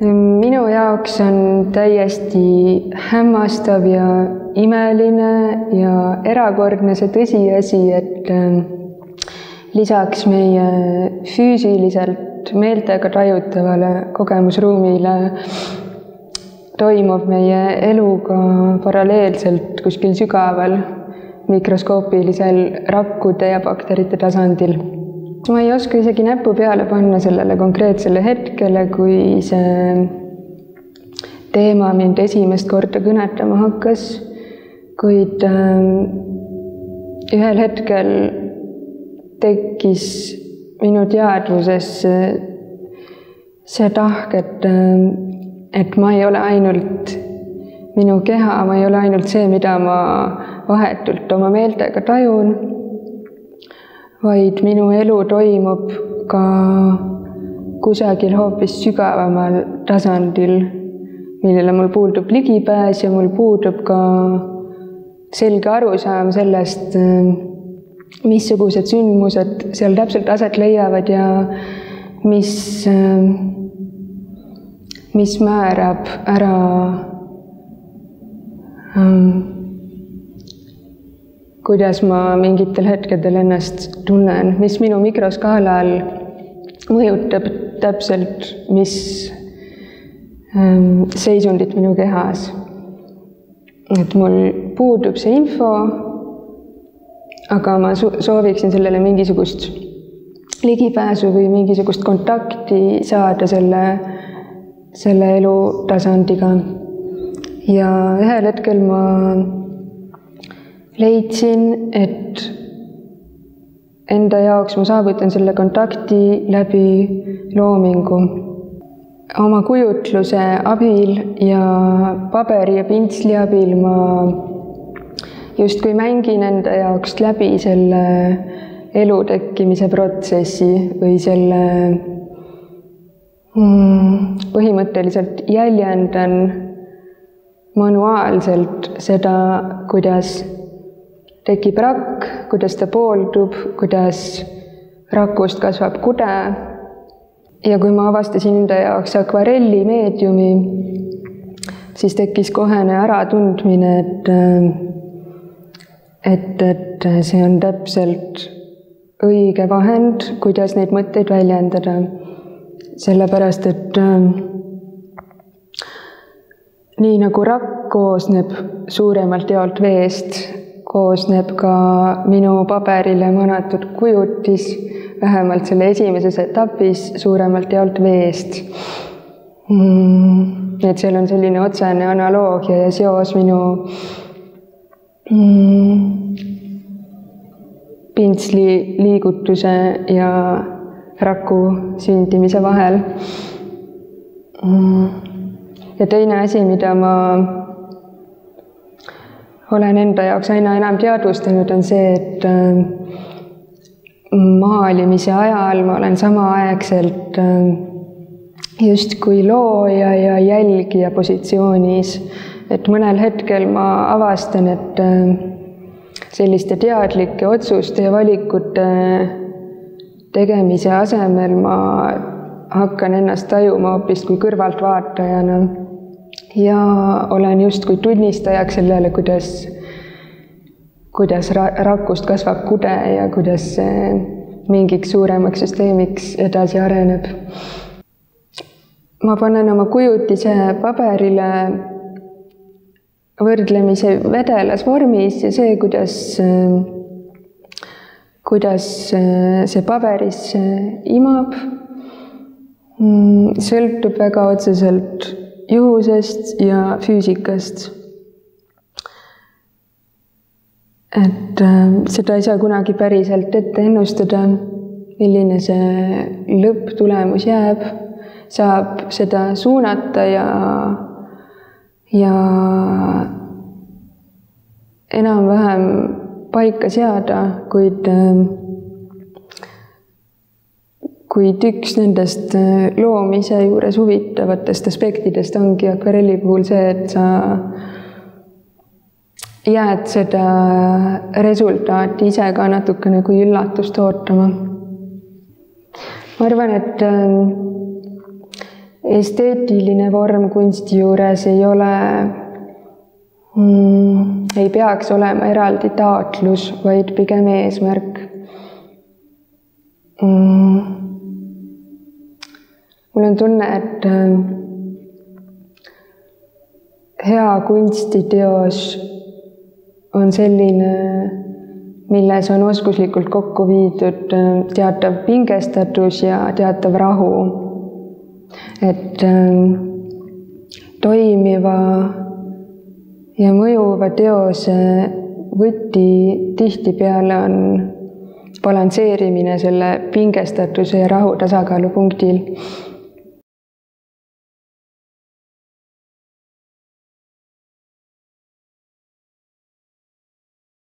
minu jaoks on täiesti hämmastav ja imeline ja erakordne see tõsiasi, et ähm, lisaks meie füüsiliselt meeltega tajutavale kogemusruumile toimub meie eluga paralleelselt kuskil sügaval mikroskoopilisel rakkude ja bakterite tasandil ma ei oska isegi näppu peale panna sellele konkreetsele hetkele, kui see teema mind esimest korda kõnetama hakkas, kuid äh, ühel hetkel tekkis minu teadvuses see tahk, et, äh, et ma ei ole ainult minu keha, ma ei ole ainult see, mida ma vahetult oma meeltega tajun vaid minu elu toimub ka kusagil hoopis sügavamal tasandil, millele mul puudub ligipääs ja mul puudub ka selge arusaam sellest, missugused sündmused seal täpselt aset leiavad ja mis, mis määrab ära ähm, kuidas ma mingitel hetkedel ennast tunnen, mis minu mikroskaalal mõjutab täpselt, mis ähm, seisundit minu kehas. et mul puudub see info, aga ma sooviksin sellele mingisugust ligipääsu või mingisugust kontakti saada selle, selle elutasandiga. ja ühel hetkel ma leidsin, et enda jaoks ma saavutan selle kontakti läbi loomingu. oma kujutluse abil ja paberi ja pintsli abil ma justkui mängin enda jaoks läbi selle elu tekkimise protsessi või selle mm, põhimõtteliselt jäljendan manuaalselt seda, kuidas tekib rakk, kuidas ta pooldub, kuidas rakust kasvab kude. ja kui ma avastasin enda jaoks akvarelli meediumi, siis tekkis kohene äratundmine, et et, et see on täpselt õige vahend, kuidas neid mõtteid väljendada. sellepärast, et nii nagu rakk koosneb suuremalt jaolt veest, koosneb ka minu paberile manatud kujutis, vähemalt selle esimeses etapis, suuremalt jaolt veest mm,. et seal on selline otsene analoogia ja seos minu mm, pintsli liigutuse ja raku sündimise vahel mm.. ja teine asi, mida ma olen enda jaoks aina enam teadvustanud, on see, et äh, maalimise ajal ma olen samaaegselt äh, justkui looja ja jälgija positsioonis. et mõnel hetkel ma avastan, et äh, selliste teadlike otsuste ja valikute tegemise asemel ma hakkan ennast tajuma hoopis kui kõrvaltvaatajana ja olen justkui tunnistajaks sellele, kuidas, kuidas ra rakust kasvab kude ja kuidas see mingiks suuremaks süsteemiks edasi areneb. ma panen oma kujutise paberile võrdlemisi vedelas vormis ja see, kuidas, kuidas see paberisse imab, sõltub väga otseselt juhusest ja füüsikast. et äh, seda ei saa kunagi päriselt ette ennustada, milline see lõpptulemus jääb, saab seda suunata ja, ja enam-vähem paika seada, kuid äh, kuid üks nendest äh, loomise juures huvitavatest aspektidest ongi akvarelli puhul see, et sa jääd seda resultaati ise ka natukene kui üllatust ootama. ma arvan, et äh, esteetiline vorm kunsti juures ei ole mm,, ei peaks olema eraldi taotlus, vaid pigem eesmärk mm,. Mul on tunne, et äh, hea kunstiteos on selline, milles on oskuslikult kokku viidud äh, teatav pingestatus ja teatav rahu. et äh, toimiva ja mõjuva teose võti tihtipeale on balansseerimine selle pingestatuse ja rahu tasakaalupunktil